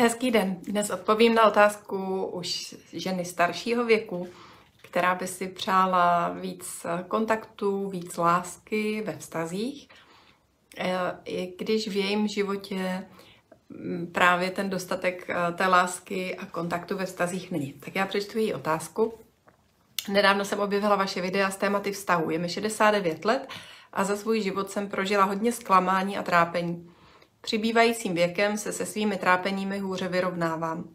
Hezký den. Dnes odpovím na otázku už ženy staršího věku, která by si přála víc kontaktů, víc lásky ve vztazích, e, i když v jejím životě právě ten dostatek e, té lásky a kontaktu ve vztazích není. Tak já přečtu její otázku. Nedávno jsem objevila vaše videa s tématy vztahu. Je mi 69 let a za svůj život jsem prožila hodně zklamání a trápení. Přibývajícím věkem se se svými trápeními hůře vyrovnávám.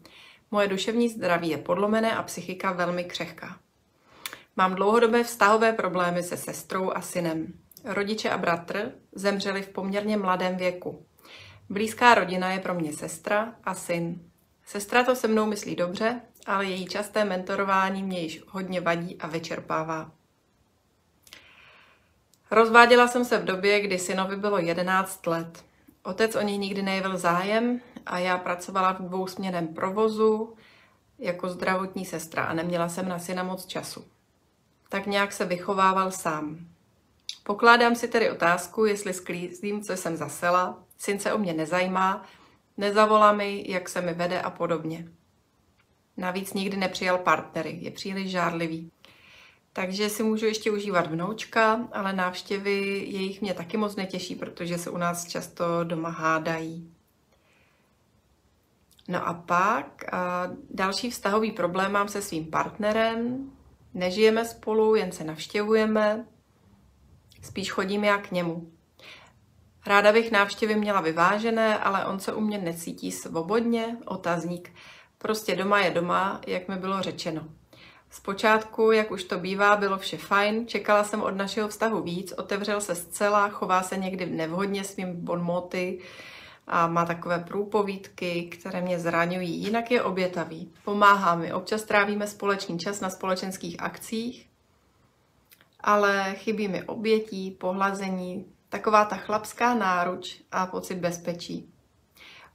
Moje duševní zdraví je podlomené a psychika velmi křehká. Mám dlouhodobé vztahové problémy se sestrou a synem. Rodiče a bratr zemřeli v poměrně mladém věku. Blízká rodina je pro mě sestra a syn. Sestra to se mnou myslí dobře, ale její časté mentorování mě již hodně vadí a vyčerpává. Rozváděla jsem se v době, kdy synovi bylo 11 let. Otec o něj nikdy nejevil zájem a já pracovala v dvousměném provozu jako zdravotní sestra a neměla jsem na syna moc času. Tak nějak se vychovával sám. Pokládám si tedy otázku, jestli sklízím, co jsem zasela, syn se o mě nezajímá, nezavolá mi, jak se mi vede a podobně. Navíc nikdy nepřijal partnery, je příliš žárlivý. Takže si můžu ještě užívat vnoučka, ale návštěvy jejich mě taky moc netěší, protože se u nás často doma hádají. No a pak a další vztahový problém mám se svým partnerem. Nežijeme spolu, jen se navštěvujeme. Spíš chodím já k němu. Ráda bych návštěvy měla vyvážené, ale on se u mě necítí svobodně, otazník. Prostě doma je doma, jak mi bylo řečeno. Zpočátku, jak už to bývá, bylo vše fajn, čekala jsem od našeho vztahu víc, otevřel se zcela, chová se někdy nevhodně svým bonmoty a má takové průpovídky, které mě zraňují. Jinak je obětavý, pomáhá mi, občas trávíme společný čas na společenských akcích, ale chybí mi obětí, pohlazení, taková ta chlapská náruč a pocit bezpečí.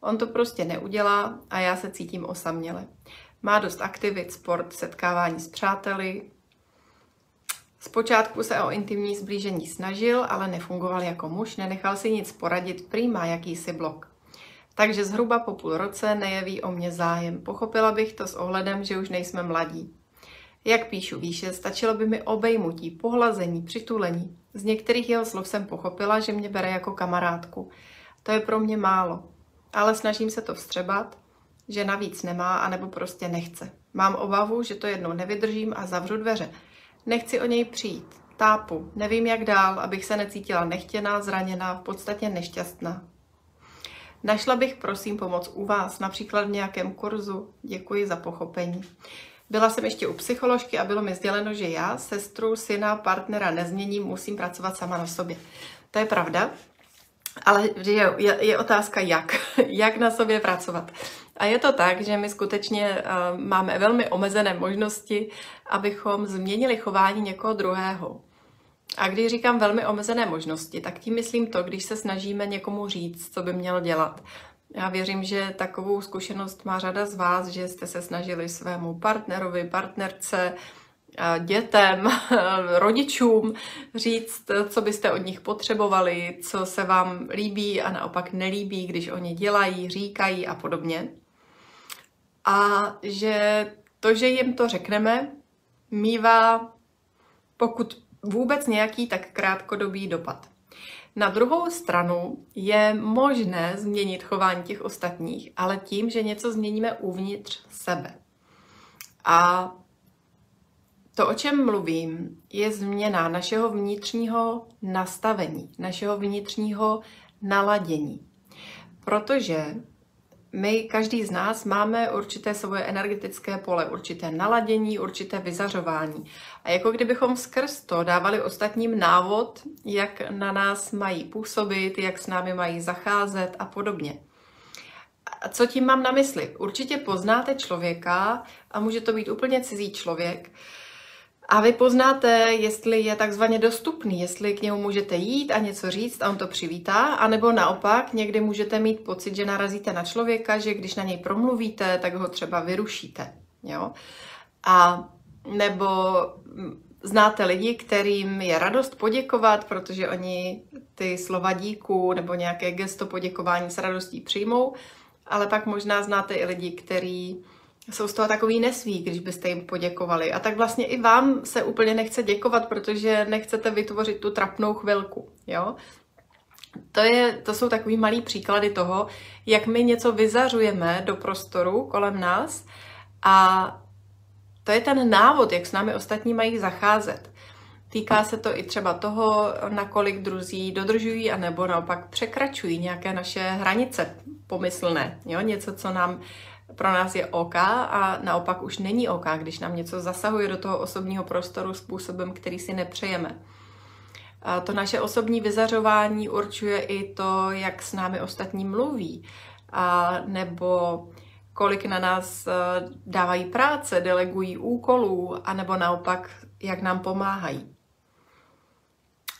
On to prostě neudělá a já se cítím osaměle. Má dost aktivit, sport, setkávání s přáteli. Zpočátku se o intimní zblížení snažil, ale nefungoval jako muž, nenechal si nic poradit, prý má jakýsi blok. Takže zhruba po půl roce nejeví o mě zájem. Pochopila bych to s ohledem, že už nejsme mladí. Jak píšu výše, stačilo by mi obejmutí, pohlazení, přitulení. Z některých jeho slov jsem pochopila, že mě bere jako kamarádku. To je pro mě málo, ale snažím se to vstřebat že navíc nemá, anebo prostě nechce. Mám obavu, že to jednou nevydržím a zavřu dveře. Nechci o něj přijít. Tápu. Nevím, jak dál, abych se necítila nechtěná, zraněná, v podstatě nešťastná. Našla bych, prosím, pomoc u vás, například v nějakém kurzu. Děkuji za pochopení. Byla jsem ještě u psycholožky a bylo mi sděleno, že já, sestru, syna, partnera nezměním, musím pracovat sama na sobě. To je pravda, ale je, je, je otázka, jak. jak na sobě pracovat. A je to tak, že my skutečně uh, máme velmi omezené možnosti, abychom změnili chování někoho druhého. A když říkám velmi omezené možnosti, tak tím myslím to, když se snažíme někomu říct, co by měl dělat. Já věřím, že takovou zkušenost má řada z vás, že jste se snažili svému partnerovi, partnerce, dětem, rodičům říct, co byste od nich potřebovali, co se vám líbí a naopak nelíbí, když oni dělají, říkají a podobně. A že to, že jim to řekneme, mývá, pokud vůbec nějaký, tak krátkodobý dopad. Na druhou stranu je možné změnit chování těch ostatních, ale tím, že něco změníme uvnitř sebe. A to, o čem mluvím, je změna našeho vnitřního nastavení, našeho vnitřního naladění. Protože my, každý z nás, máme určité svoje energetické pole, určité naladění, určité vyzařování. A jako kdybychom skrz to dávali ostatním návod, jak na nás mají působit, jak s námi mají zacházet a podobně. A co tím mám na mysli? Určitě poznáte člověka, a může to být úplně cizí člověk, a vy poznáte, jestli je takzvaně dostupný, jestli k němu můžete jít a něco říct a on to přivítá, anebo naopak někdy můžete mít pocit, že narazíte na člověka, že když na něj promluvíte, tak ho třeba vyrušíte. Jo? A nebo znáte lidi, kterým je radost poděkovat, protože oni ty slova díku nebo nějaké gesto poděkování s radostí přijmou, ale pak možná znáte i lidi, kteří jsou z toho takový nesví, když byste jim poděkovali. A tak vlastně i vám se úplně nechce děkovat, protože nechcete vytvořit tu trapnou chvilku. Jo? To, je, to jsou takový malý příklady toho, jak my něco vyzařujeme do prostoru kolem nás a to je ten návod, jak s námi ostatní mají zacházet. Týká se to i třeba toho, nakolik druzí dodržují a nebo naopak překračují nějaké naše hranice pomyslné. Jo? Něco, co nám pro nás je OK a naopak už není OK, když nám něco zasahuje do toho osobního prostoru způsobem, který si nepřejeme. A to naše osobní vyzařování určuje i to, jak s námi ostatní mluví, a nebo kolik na nás eh, dávají práce, delegují úkolů, anebo naopak, jak nám pomáhají.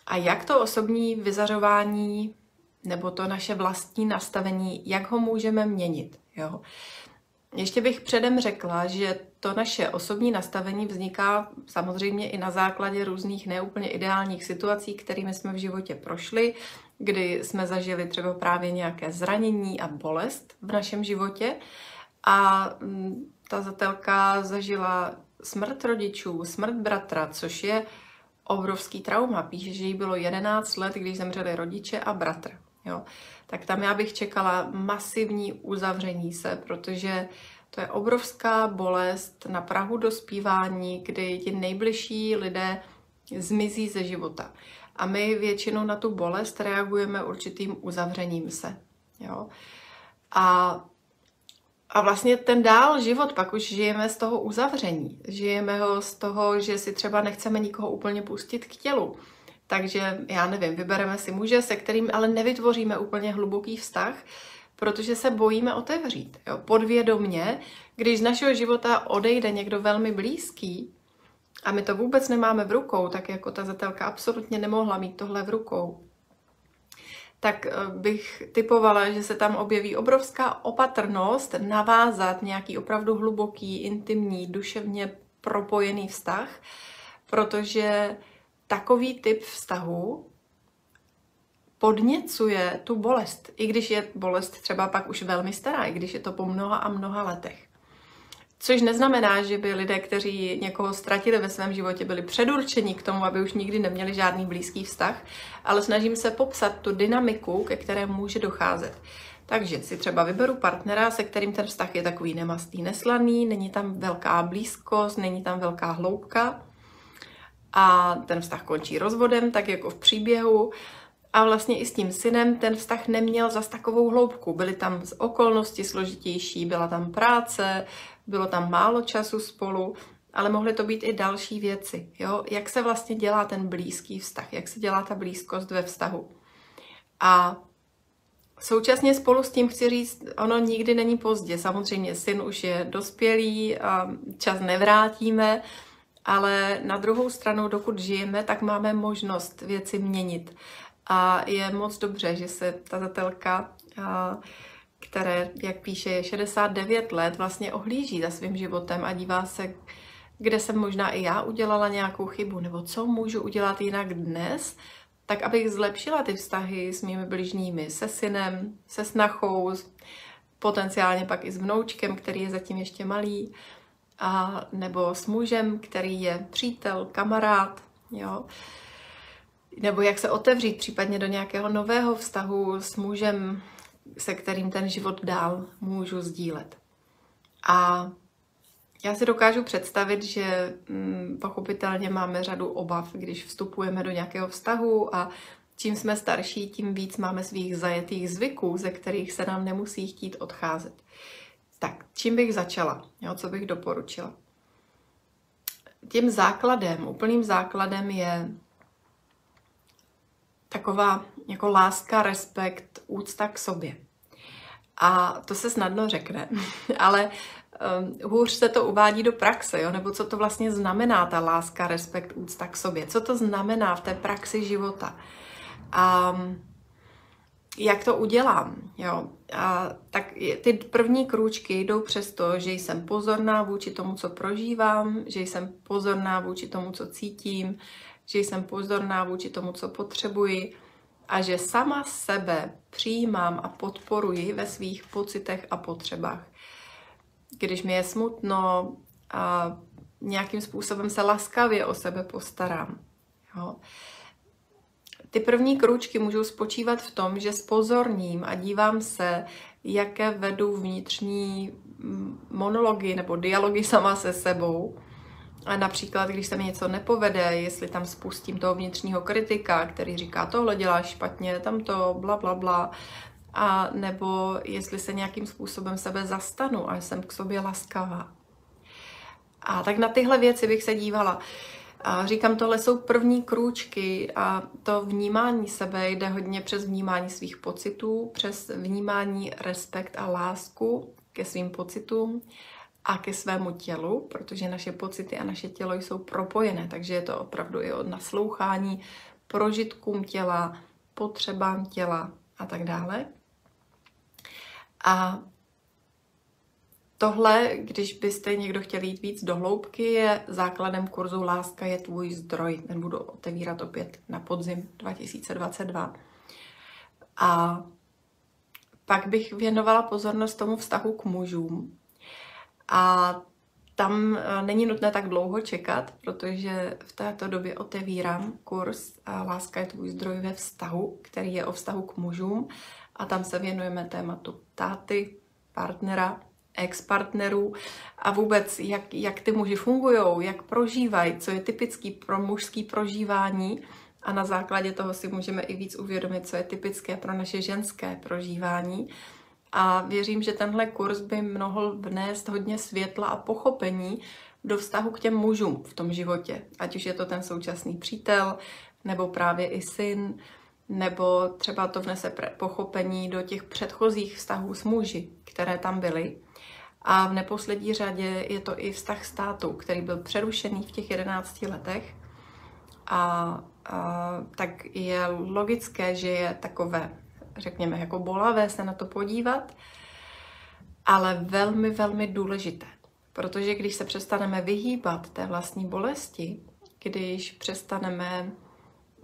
A jak to osobní vyzařování nebo to naše vlastní nastavení, jak ho můžeme měnit. Jo? Ještě bych předem řekla, že to naše osobní nastavení vzniká samozřejmě i na základě různých neúplně ideálních situací, kterými jsme v životě prošli, kdy jsme zažili třeba právě nějaké zranění a bolest v našem životě a mm, ta zatelka zažila smrt rodičů, smrt bratra, což je obrovský trauma. Píše, že jí bylo 11 let, když zemřeli rodiče a bratr. Jo. Tak tam já bych čekala masivní uzavření se, protože to je obrovská bolest na Prahu dospívání, kdy ti nejbližší lidé zmizí ze života. A my většinou na tu bolest reagujeme určitým uzavřením se. Jo? A, a vlastně ten dál život pak už žijeme z toho uzavření. Žijeme ho z toho, že si třeba nechceme nikoho úplně pustit k tělu. Takže já nevím, vybereme si muže, se kterým ale nevytvoříme úplně hluboký vztah, protože se bojíme otevřít. Jo? Podvědomně, když z našeho života odejde někdo velmi blízký a my to vůbec nemáme v rukou, tak jako ta zatelka absolutně nemohla mít tohle v rukou, tak eh, bych typovala, že se tam objeví obrovská opatrnost navázat nějaký opravdu hluboký, intimní, duševně propojený vztah, protože takový typ vztahu podněcuje tu bolest, i když je bolest třeba pak už velmi stará, i když je to po mnoha a mnoha letech. Což neznamená, že by lidé, kteří někoho ztratili ve svém životě, byli předurčeni k tomu, aby už nikdy neměli žádný blízký vztah, ale snažím se popsat tu dynamiku, ke které může docházet. Takže si třeba vyberu partnera, se kterým ten vztah je takový nemastý, neslaný, není tam velká blízkost, není tam velká hloubka a ten vztah končí rozvodem, tak jako v příběhu. A vlastně i s tím synem ten vztah neměl zas takovou hloubku. Byly tam z okolnosti složitější, byla tam práce, bylo tam málo času spolu, ale mohly to být i další věci. Jo? Jak se vlastně dělá ten blízký vztah, jak se dělá ta blízkost ve vztahu. A současně spolu s tím chci říct, ono nikdy není pozdě. Samozřejmě syn už je dospělý, a čas nevrátíme, ale na druhou stranu, dokud žijeme, tak máme možnost věci měnit. A je moc dobře, že se ta zatelka, které, jak píše, je 69 let, vlastně ohlíží za svým životem a dívá se, kde jsem možná i já udělala nějakou chybu, nebo co můžu udělat jinak dnes, tak abych zlepšila ty vztahy s mými bližními, se synem, se snachou, potenciálně pak i s vnoučkem, který je zatím ještě malý, a nebo s mužem, který je přítel, kamarád, jo nebo jak se otevřít případně do nějakého nového vztahu s mužem, se kterým ten život dál můžu sdílet. A já si dokážu představit, že hm, pochopitelně máme řadu obav, když vstupujeme do nějakého vztahu a čím jsme starší, tím víc máme svých zajetých zvyků, ze kterých se nám nemusí chtít odcházet. Tak, čím bych začala? Jo, co bych doporučila? Tím základem, úplným základem je taková jako láska, respekt, úcta k sobě. A to se snadno řekne, ale um, hůř se to uvádí do praxe, jo? nebo co to vlastně znamená ta láska, respekt, úcta k sobě. Co to znamená v té praxi života. A um, jak to udělám, jo. A tak ty první krůčky jdou přes to, že jsem pozorná vůči tomu, co prožívám, že jsem pozorná vůči tomu, co cítím, že jsem pozorná vůči tomu, co potřebuji a že sama sebe přijímám a podporuji ve svých pocitech a potřebách. Když mi je smutno a nějakým způsobem se laskavě o sebe postarám. Jo. Ty první kručky můžou spočívat v tom, že spozorním a dívám se, jaké vedu vnitřní mm, monology nebo dialogy sama se sebou. A například, když se mi něco nepovede, jestli tam spustím toho vnitřního kritika, který říká, tohle děláš špatně, tam to, bla, bla, bla, a nebo jestli se nějakým způsobem sebe zastanu a jsem k sobě laskavá. A tak na tyhle věci bych se dívala. A říkám, tohle jsou první krůčky a to vnímání sebe jde hodně přes vnímání svých pocitů, přes vnímání respekt a lásku ke svým pocitům a ke svému tělu, protože naše pocity a naše tělo jsou propojené, takže je to opravdu i od naslouchání prožitkům těla, potřebám těla a tak dále. A Tohle, když byste někdo chtěl jít víc do hloubky, je základem kurzu Láska je tvůj zdroj. Ten budu otevírat opět na podzim 2022. A pak bych věnovala pozornost tomu vztahu k mužům. A tam eh, není nutné tak dlouho čekat, protože v této době otevírám kurz Láska je tvůj zdroj ve vztahu, který je o vztahu k mužům. A tam se věnujeme tématu táty, partnera, ex-partnerů a vůbec, jak, jak ty muži fungují, jak prožívají, co je typický pro mužský prožívání a na základě toho si můžeme i víc uvědomit, co je typické pro naše ženské prožívání. A věřím, že tenhle kurz by mohl vnést hodně světla a pochopení do vztahu k těm mužům v tom životě. Ať už je to ten současný přítel, nebo právě i syn, nebo třeba to vnese pochopení do těch předchozích vztahů s muži, které tam byly. A v neposlední řadě je to i vztah státu, který byl přerušený v těch 11 letech. A, a tak je logické, že je takové, řekněme, jako bolavé se na to podívat, ale velmi, velmi důležité. Protože když se přestaneme vyhýbat té vlastní bolesti, když přestaneme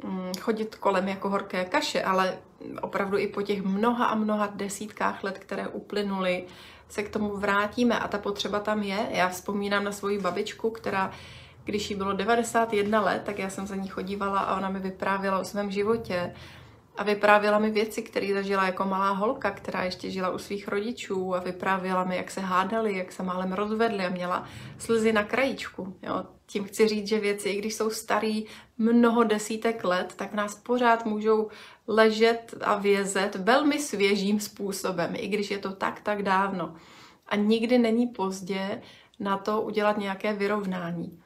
mm, chodit kolem jako horké kaše, ale opravdu i po těch mnoha a mnoha desítkách let, které uplynuly, se k tomu vrátíme a ta potřeba tam je. Já vzpomínám na svoji babičku, která, když jí bylo 91 let, tak já jsem za ní chodívala a ona mi vyprávěla o svém životě a vyprávěla mi věci, které zažila jako malá holka, která ještě žila u svých rodičů a vyprávěla mi, jak se hádali, jak se málem rozvedli a měla slzy na krajíčku. Jo. Tím chci říct, že věci, i když jsou starý mnoho desítek let, tak nás pořád můžou ležet a vězet velmi svěžím způsobem, i když je to tak, tak dávno. A nikdy není pozdě na to udělat nějaké vyrovnání.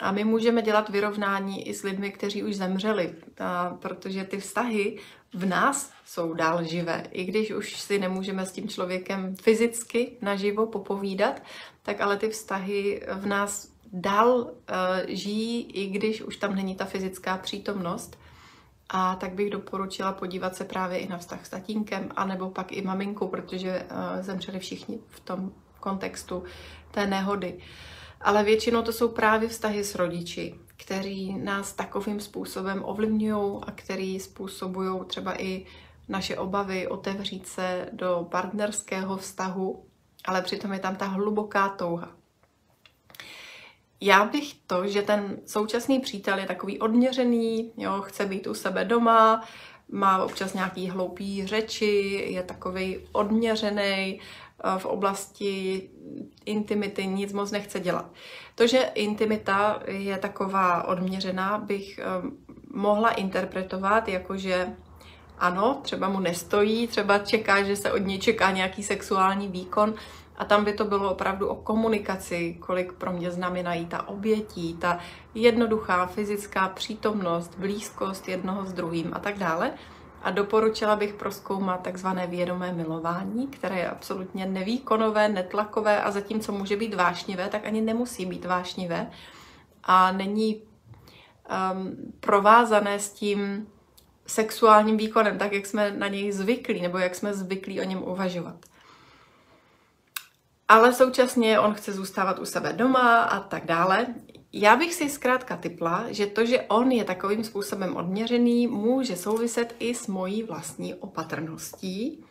A my můžeme dělat vyrovnání i s lidmi, kteří už zemřeli, a protože ty vztahy v nás jsou dál živé. I když už si nemůžeme s tím člověkem fyzicky naživo popovídat, tak ale ty vztahy v nás dál uh, žijí, i když už tam není ta fyzická přítomnost. A tak bych doporučila podívat se právě i na vztah s tatínkem, anebo pak i maminku, protože uh, zemřeli všichni v tom kontextu té nehody. Ale většinou to jsou právě vztahy s rodiči, kteří nás takovým způsobem ovlivňují a který způsobují třeba i naše obavy otevřít se do partnerského vztahu, ale přitom je tam ta hluboká touha. Já bych to, že ten současný přítel je takový odměřený, jo, chce být u sebe doma, má občas nějaký hloupý řeči, je takový odměřený eh, v oblasti intimity, nic moc nechce dělat. To, že intimita je taková odměřená, bych eh, mohla interpretovat jako, že ano, třeba mu nestojí, třeba čeká, že se od něj čeká nějaký sexuální výkon, a tam by to bylo opravdu o komunikaci, kolik pro mě znamenají ta obětí, ta jednoduchá fyzická přítomnost, blízkost jednoho s druhým a tak dále. A doporučila bych proskoumat takzvané vědomé milování, které je absolutně nevýkonové, netlakové a zatímco může být vášnivé, tak ani nemusí být vášnivé a není um, provázané s tím sexuálním výkonem, tak jak jsme na něj zvyklí, nebo jak jsme zvyklí o něm uvažovat ale současně on chce zůstávat u sebe doma a tak dále. já bych si zkrátka typla, že to, že on je takovým způsobem odměřený, může souviset i s mojí vlastní opatrností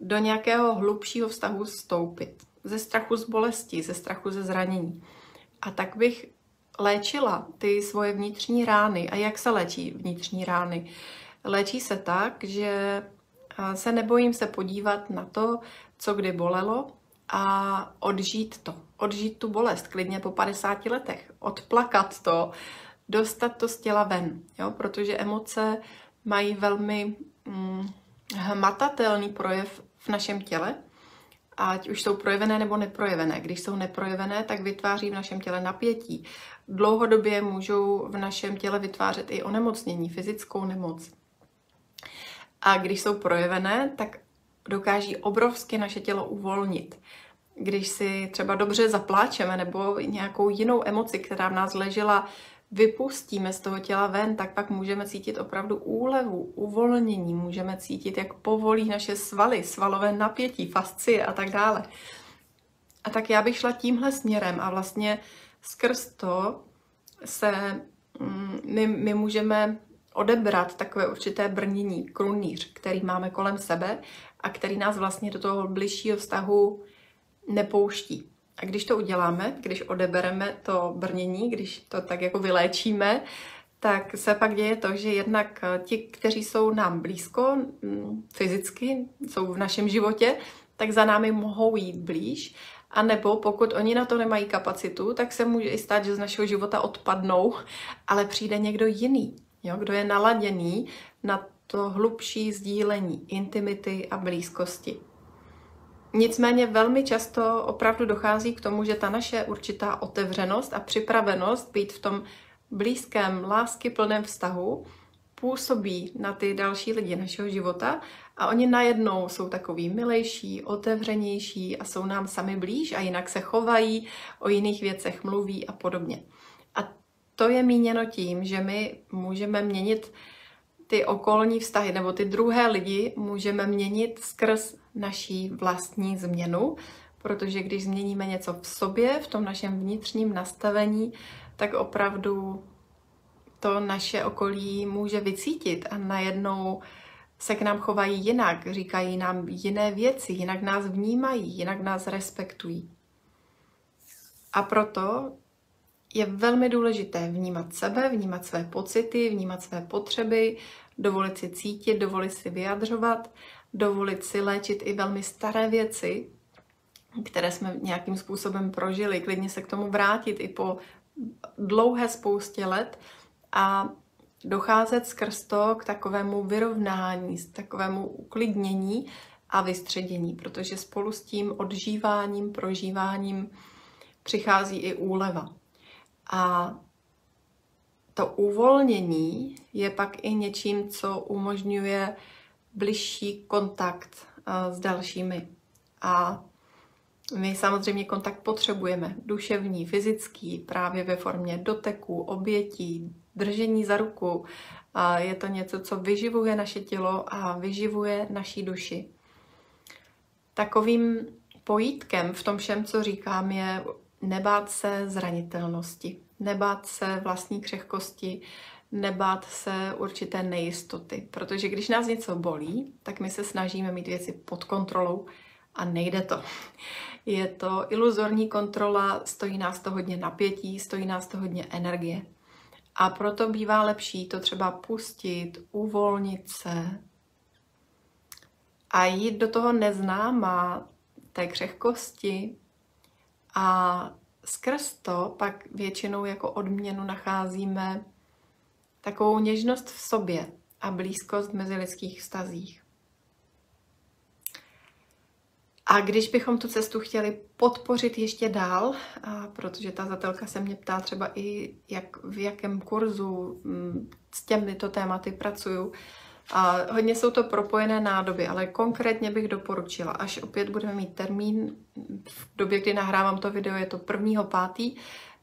do nějakého hlubšího vztahu stoupit. Ze strachu z bolesti, ze strachu ze zranění. A tak bych léčila ty svoje vnitřní rány. A jak se léčí vnitřní rány? Léčí se tak, že se nebojím se podívat na to, co kdy bolelo a odžít to. Odžít tu bolest, klidně po 50 letech. Odplakat to, dostat to z těla ven. Jo? Protože emoce mají velmi hm, hmatatelný projev v našem těle, ať už jsou projevené nebo neprojevené. Když jsou neprojevené, tak vytváří v našem těle napětí. Dlouhodobě můžou v našem těle vytvářet i onemocnění, fyzickou nemoc. A když jsou projevené, tak dokáží obrovsky naše tělo uvolnit. Když si třeba dobře zapláčeme nebo nějakou jinou emoci, která v nás ležela, vypustíme z toho těla ven, tak pak můžeme cítit opravdu úlevu, uvolnění, můžeme cítit, jak povolí naše svaly, svalové napětí, fascie a tak dále. A tak já bych šla tímhle směrem a vlastně skrz to se mm, my, my můžeme odebrat takové určité brnění, krunýř, který máme kolem sebe a který nás vlastně do toho bližšího vztahu nepouští. A když to uděláme, když odebereme to brnění, když to tak jako vyléčíme, tak se pak děje to, že jednak ti, kteří jsou nám blízko mm, fyzicky, jsou v našem životě, tak za námi mohou jít blíž. A nebo pokud oni na to nemají kapacitu, tak se může i stát, že z našeho života odpadnou, ale přijde někdo jiný, jo, kdo je naladěný na to hlubší sdílení intimity a blízkosti. Nicméně velmi často opravdu dochází k tomu, že ta naše určitá otevřenost a připravenost být v tom blízkém, lásky plném vztahu působí na ty další lidi našeho života a oni najednou jsou takový milejší, otevřenější a jsou nám sami blíž a jinak se chovají, o jiných věcech mluví a podobně. To je míněno tím, že my můžeme měnit ty okolní vztahy nebo ty druhé lidi můžeme měnit skrz naší vlastní změnu, protože když změníme něco v sobě, v tom našem vnitřním nastavení, tak opravdu to naše okolí může vycítit a najednou se k nám chovají jinak, říkají nám jiné věci, jinak nás vnímají, jinak nás respektují. A proto je velmi důležité vnímat sebe, vnímat své pocity, vnímat své potřeby, dovolit si cítit, dovolit si vyjadřovat, dovolit si léčit i velmi staré věci, které jsme nějakým způsobem prožili, klidně se k tomu vrátit i po dlouhé spoustě let a docházet skrz to k takovému vyrovnání, k takovému uklidnění a vystředění, protože spolu s tím odžíváním, prožíváním přichází i úleva. A to uvolnění je pak i něčím, co umožňuje bližší kontakt eh, s dalšími. A my samozřejmě kontakt potřebujeme, duševní, fyzický, právě ve formě doteku, obětí, držení za ruku. Je to něco, co vyživuje naše tělo a vyživuje naší duši. Takovým pojítkem v tom všem, co říkám, je nebát se zranitelnosti, nebát se vlastní křehkosti, nebát se určité nejistoty. Protože když nás něco bolí, tak my se snažíme mít věci pod kontrolou a nejde to. Je to iluzorní kontrola, stojí nás to hodně napětí, stojí nás to hodně energie. A proto bývá lepší to třeba pustit, uvolnit se a jít do toho neznáma, té křehkosti a skrz to pak většinou jako odměnu nacházíme takovou něžnost v sobě a blízkost mezi lidských vztazích. A když bychom tu cestu chtěli podpořit ještě dál, a protože ta zatelka se mě ptá třeba i, jak, v jakém kurzu mm, s těmito tématy pracuju, a hodně jsou to propojené nádoby, ale konkrétně bych doporučila, až opět budeme mít termín, v době, kdy nahrávám to video, je to 1. pátý,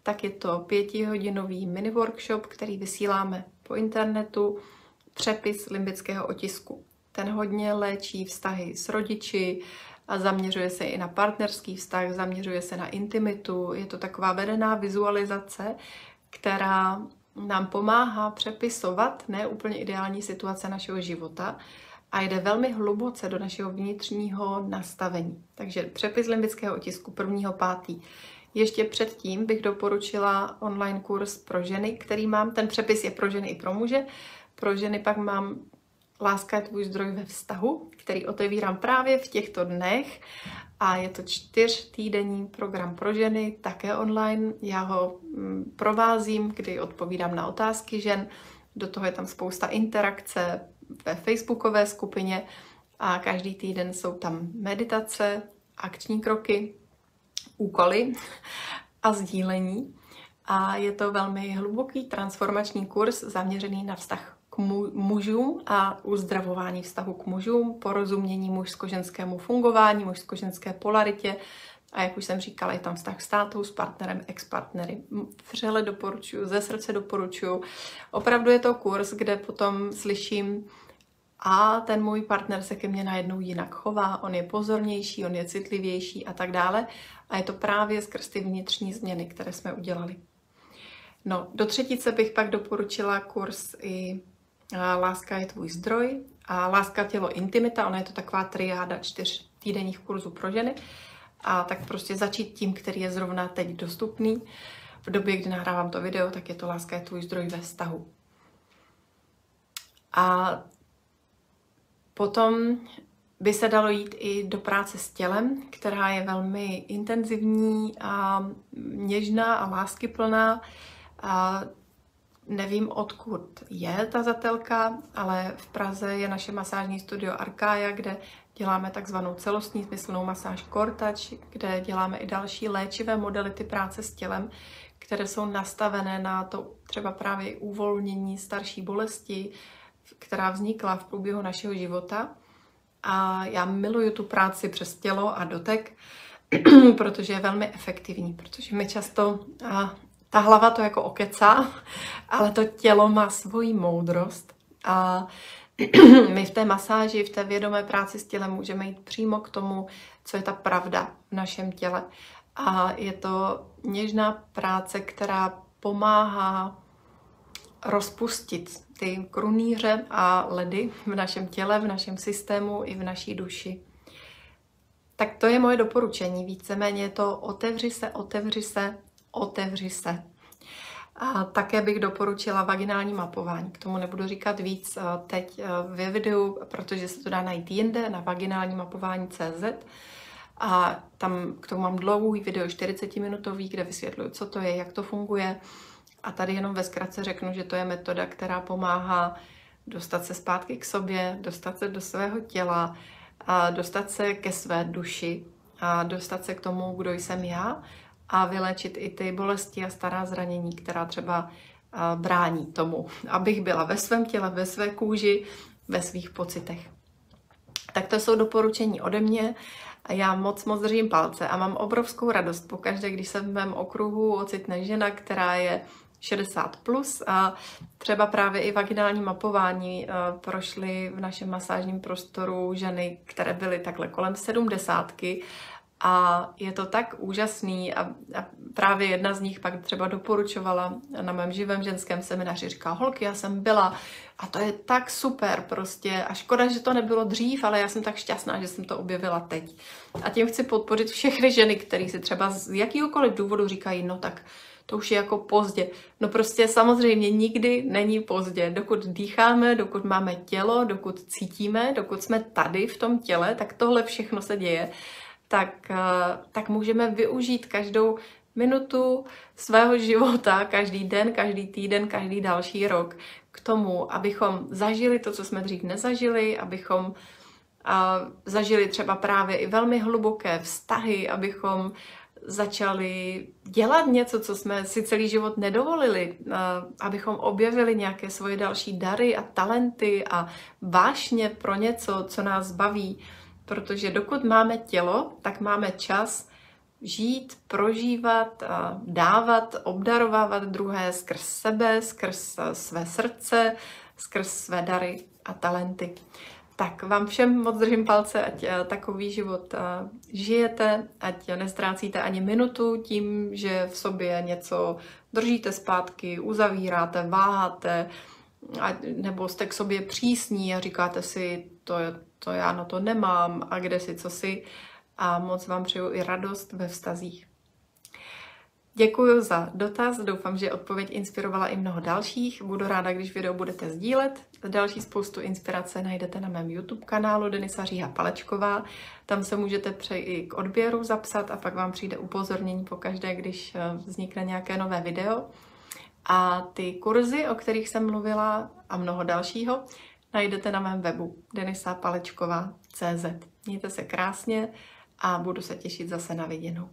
tak je to pětihodinový mini workshop, který vysíláme po internetu, přepis limbického otisku. Ten hodně léčí vztahy s rodiči, a zaměřuje se i na partnerský vztah, zaměřuje se na intimitu. Je to taková vedená vizualizace, která nám pomáhá přepisovat ne úplně ideální situace našeho života a jde velmi hluboce do našeho vnitřního nastavení. Takže přepis limbického otisku prvního pátý. Ještě předtím bych doporučila online kurz pro ženy, který mám. Ten přepis je pro ženy i pro muže. Pro ženy pak mám Láska je tvůj zdroj ve vztahu, který otevírám právě v těchto dnech a je to čtyř týdenní program pro ženy, také online. Já ho mm, provázím, kdy odpovídám na otázky žen. Do toho je tam spousta interakce ve facebookové skupině a každý týden jsou tam meditace, akční kroky, úkoly a sdílení. A je to velmi hluboký transformační kurz zaměřený na vztah k mužům a uzdravování vztahu k mužům, porozumění mužsko-ženskému fungování, mužsko-ženské polaritě a jak už jsem říkala, je tam vztah státu s partnerem, ex-partnery. Vřele doporučuju, ze srdce doporučuju. Opravdu je to kurz, kde potom slyším, a ten můj partner se ke mně najednou jinak chová, on je pozornější, on je citlivější a tak dále. A je to právě skrz ty vnitřní změny, které jsme udělali. No, do třetice bych pak doporučila kurz i Láska je tvůj zdroj a Láska, tělo, intimita, ona je to taková triáda čtyř týdenních kurzů pro ženy. A tak prostě začít tím, který je zrovna teď dostupný. V době, kdy nahrávám to video, tak je to Láska je tvůj zdroj ve vztahu. A potom by se dalo jít i do práce s tělem, která je velmi intenzivní a něžná a láskyplná. A Nevím, odkud je ta zatelka, ale v Praze je naše masážní studio Arkája, kde děláme takzvanou celostní smyslnou masáž Kortač, kde děláme i další léčivé modality práce s tělem, které jsou nastavené na to třeba právě uvolnění starší bolesti, která vznikla v průběhu našeho života. A já miluju tu práci přes tělo a dotek, protože je velmi efektivní, protože my často ta hlava to jako okecá, ale to tělo má svoji moudrost a my v té masáži, v té vědomé práci s tělem můžeme jít přímo k tomu, co je ta pravda v našem těle. A je to něžná práce, která pomáhá rozpustit ty krunýře a ledy v našem těle, v našem systému i v naší duši. Tak to je moje doporučení. Víceméně je to otevři se, otevři se, otevři se. A také bych doporučila vaginální mapování. K tomu nebudu říkat víc eh, teď eh, ve videu, protože se to dá najít jinde na vaginální mapování CZ. A tam k tomu mám dlouhý video, 40-minutový, kde vysvětluji, co to je, jak to funguje. A tady jenom ve zkratce řeknu, že to je metoda, která pomáhá dostat se zpátky k sobě, dostat se do svého těla, a dostat se ke své duši a dostat se k tomu, kdo jsem já a vylečit i ty bolesti a stará zranění, která třeba brání tomu, abych byla ve svém těle, ve své kůži, ve svých pocitech. Tak to jsou doporučení ode mě. Já moc, moc držím palce a mám obrovskou radost pokaždé, když se v mém okruhu ocitne žena, která je 60 plus a třeba právě i vaginální mapování prošly v našem masážním prostoru ženy, které byly takhle kolem sedmdesátky a je to tak úžasný a, a právě jedna z nich pak třeba doporučovala na mém živém ženském semináři, říká, holky, já jsem byla a to je tak super prostě a škoda, že to nebylo dřív, ale já jsem tak šťastná, že jsem to objevila teď. A tím chci podpořit všechny ženy, které si třeba z jakýhokoliv důvodu říkají, no tak to už je jako pozdě. No prostě samozřejmě nikdy není pozdě. Dokud dýcháme, dokud máme tělo, dokud cítíme, dokud jsme tady v tom těle, tak tohle všechno se děje tak, eh, tak můžeme využít každou minutu svého života, každý den, každý týden, každý další rok k tomu, abychom zažili to, co jsme dřív nezažili, abychom a eh, zažili třeba právě i velmi hluboké vztahy, abychom začali dělat něco, co jsme si celý život nedovolili, eh, abychom objevili nějaké svoje další dary a talenty a vášně pro něco, co nás baví protože dokud máme tělo, tak máme čas žít, prožívat, dávat, obdarovávat druhé skrz sebe, skrz své srdce, skrz své dary a talenty. Tak vám všem moc držím palce, ať eh, takový život eh, žijete, ať nestrácíte ani minutu tím, že v sobě něco držíte zpátky, uzavíráte, váháte, nebo jste k sobě přísní a říkáte si, to, to já na to nemám a kde si, co si. A moc vám přeju i radost ve vztazích. Děkuji za dotaz, doufám, že odpověď inspirovala i mnoho dalších. Budu ráda, když video budete sdílet. Další spoustu inspirace najdete na mém YouTube kanálu Denisa Říha Palečková. Tam se můžete přejít k odběru zapsat a pak vám přijde upozornění pokaždé, když eh, vznikne nějaké nové video. A ty kurzy, o kterých jsem mluvila a mnoho dalšího, najdete na mém webu denisapalečkova.cz. Mějte se krásně a budu se těšit zase na viděnou.